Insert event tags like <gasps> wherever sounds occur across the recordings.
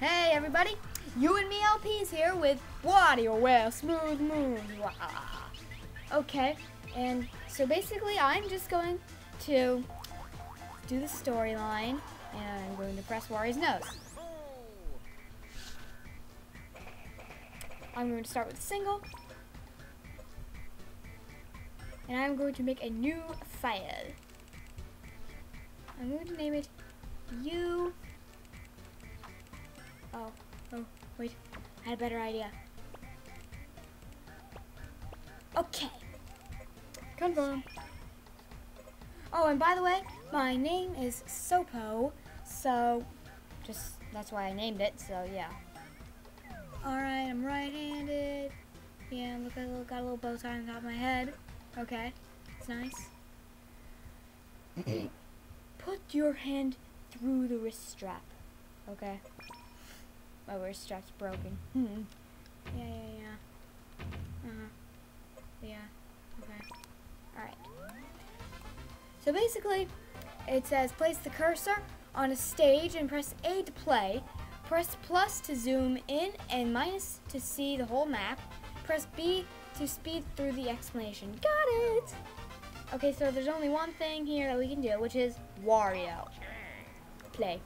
Hey everybody, you and me LP's here with WarioWare Smooth Moves. Okay, and so basically I'm just going to do the storyline and I'm going to press Wario's nose. I'm going to start with a single. And I'm going to make a new file. I'm going to name it you. Oh, oh, wait. I had a better idea. Okay. Confirm. Oh, and by the way, my name is Sopo, so just that's why I named it. So yeah. All right, I'm right-handed. Yeah, look, I got a little bow tie on top of my head. Okay, it's nice. <clears throat> Put your hand through the wrist strap. Okay. My wrist strap's broken. Hmm. Yeah, yeah, yeah. Uh-huh. Yeah. Okay. Alright. So basically, it says place the cursor on a stage and press A to play. Press plus to zoom in and minus to see the whole map. Press B to speed through the explanation. Got it! Okay, so there's only one thing here that we can do, which is Wario. Play.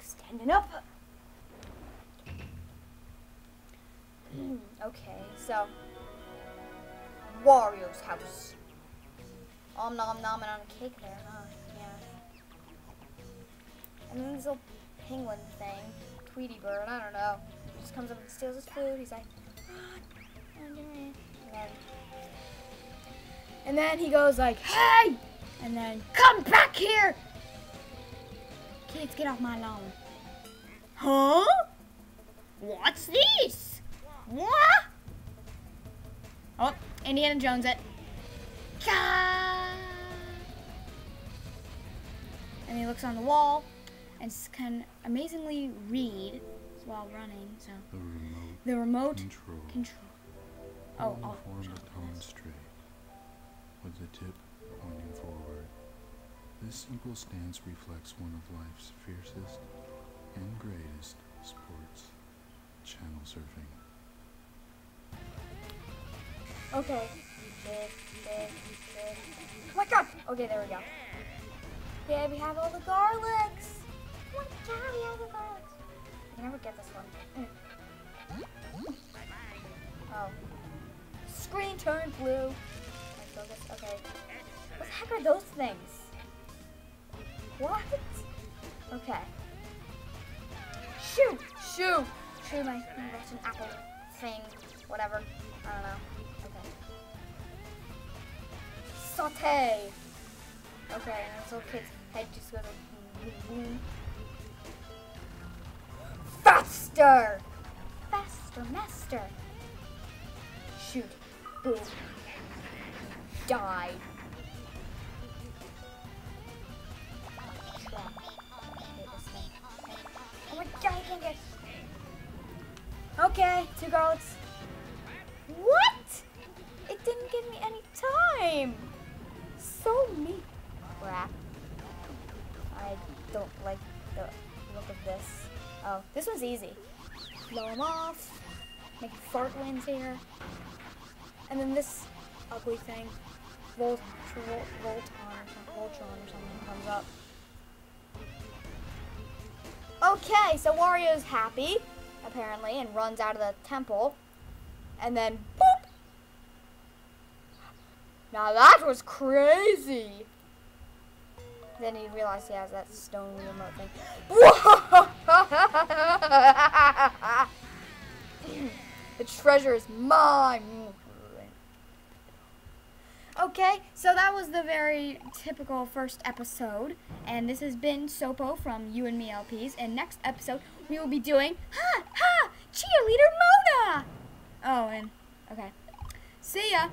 Standing up. Hmm, okay, so Wario's house. Om nom nomming on a cake there, huh? Yeah. And then this little penguin thing, Tweety Bird, I don't know, just comes up and steals his food. He's like, <gasps> and then, and then he goes like, hey! And then, come back here! Kids, get off my lawn. Huh? Indiana Jones it. And he looks on the wall and can amazingly read while running. So The remote, the remote control. control. Oh, Hold oh, form the tone straight, with the tip pointing forward. This simple stance reflects one of life's fiercest and greatest sports, channel surfing. Okay. Oh my god! Okay, there we go. Okay, we have all the garlics. Oh my god, we have the garlics. I never get this one. Mm. Oh. Screen turned blue. Okay. What the heck are those things? What? Okay. Shoot! Shoot! Shoot my Russian apple thing. Whatever. I don't know. Saute! Okay, and this little kid's head just goes like boom. Faster! Faster, master! Shoot. Boom. Die. Oh my god. Okay, two garlics. What? It didn't give me any time. So mean. Crap. I don't like the look of this. Oh, this one's easy. Blow them off. Make fart winds here. And then this ugly thing, Volt, Vol, Voltron or something, Voltron or something comes up. Okay, so Wario's happy, apparently, and runs out of the temple. And then! Now that was crazy! Then he realized he has that stone remote thing. <laughs> the treasure is mine! Okay, so that was the very typical first episode, and this has been Sopo from You and Me LPs. And next episode, we will be doing Ha Ha Cheerleader Mona. Oh, and okay, see ya.